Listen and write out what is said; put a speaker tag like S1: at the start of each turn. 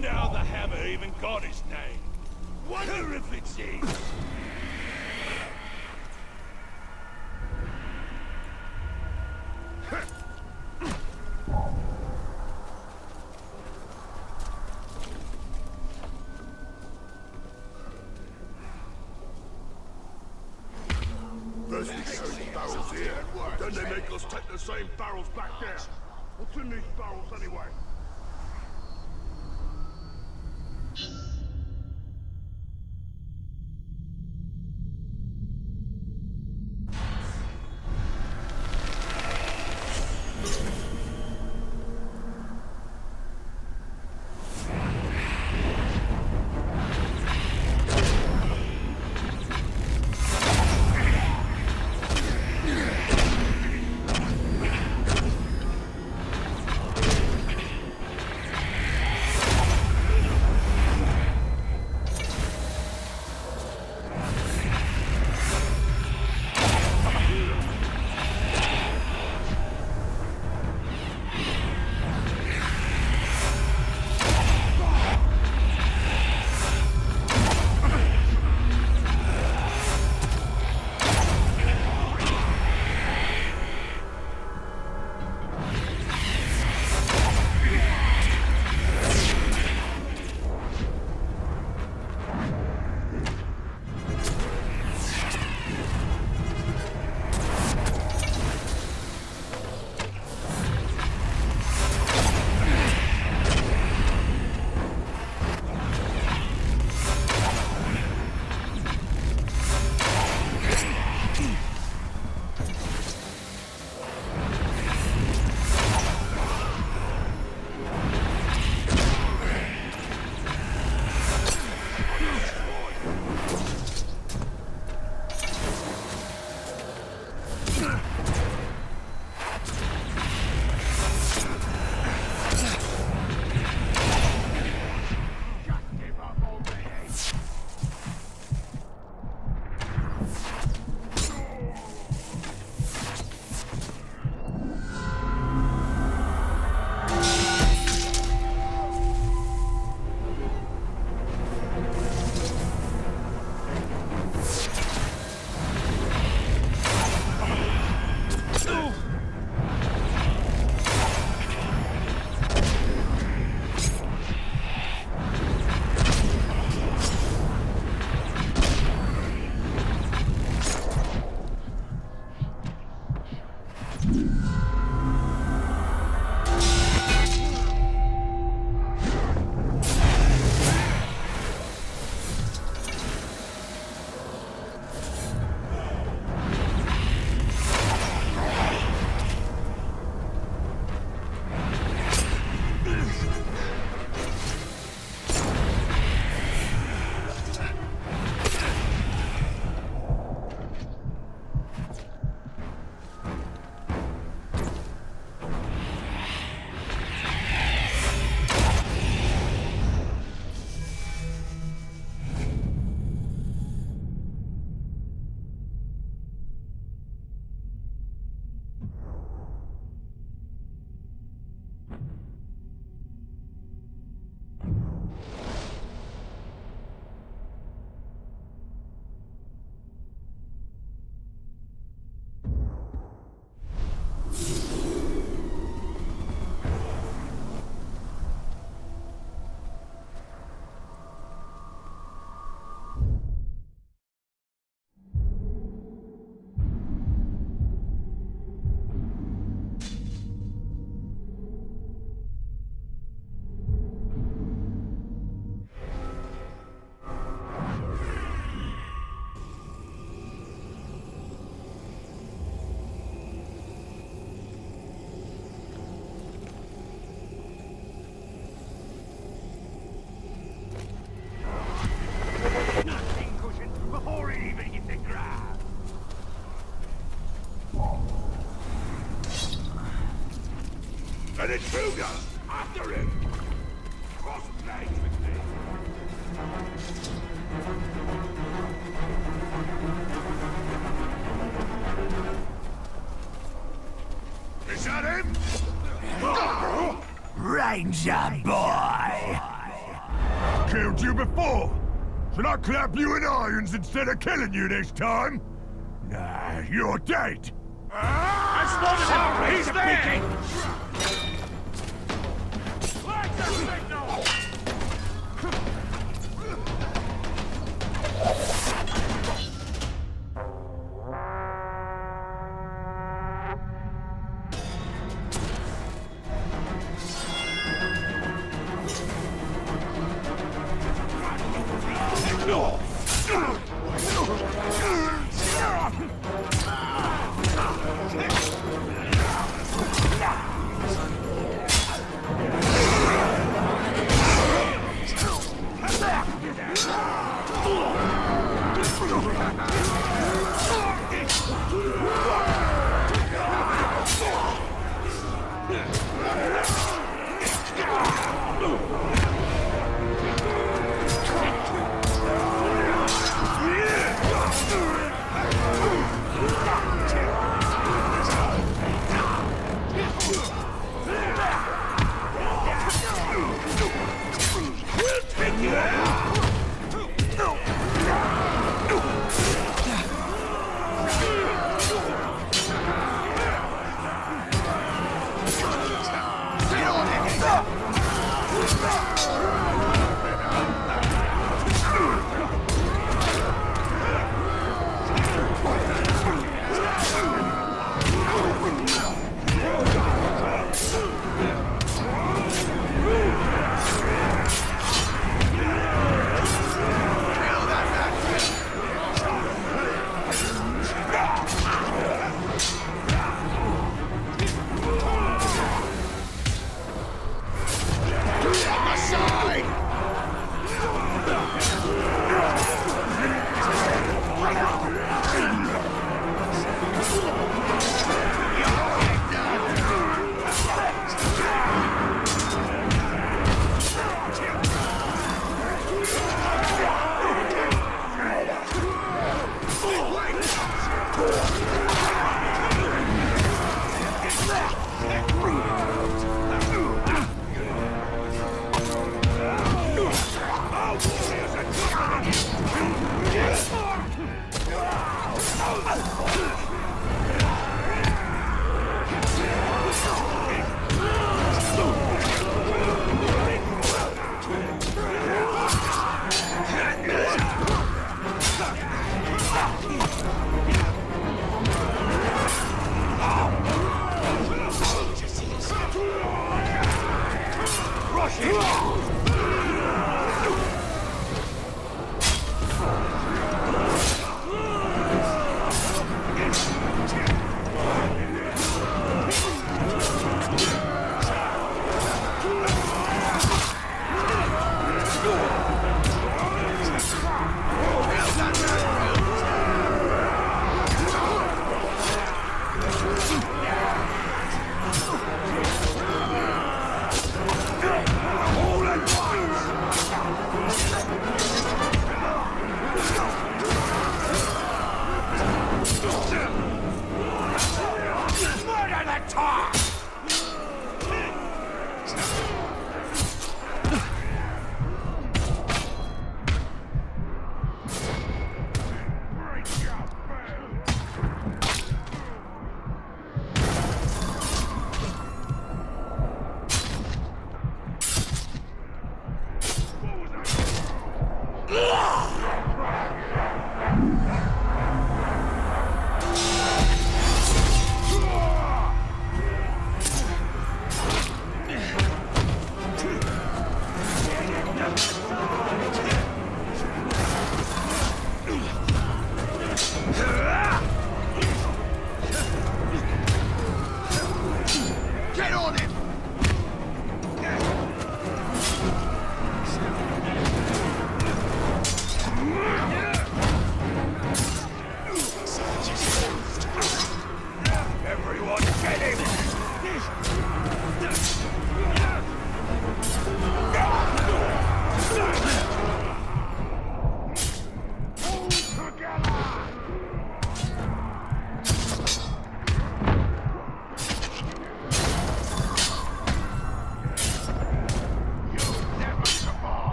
S1: Wonder how the hammer even got his name. Wonder if it's his.
S2: Barrels here, then they make us take the same barrels back there. What's in these barrels anyway? An intruder! After him! Cross blades with me! Is that him?
S3: Ranger boy!
S2: killed you before. Should I clap you in irons instead of killing you this time? Nah, you're dead.
S1: I spotted him! He's there! Get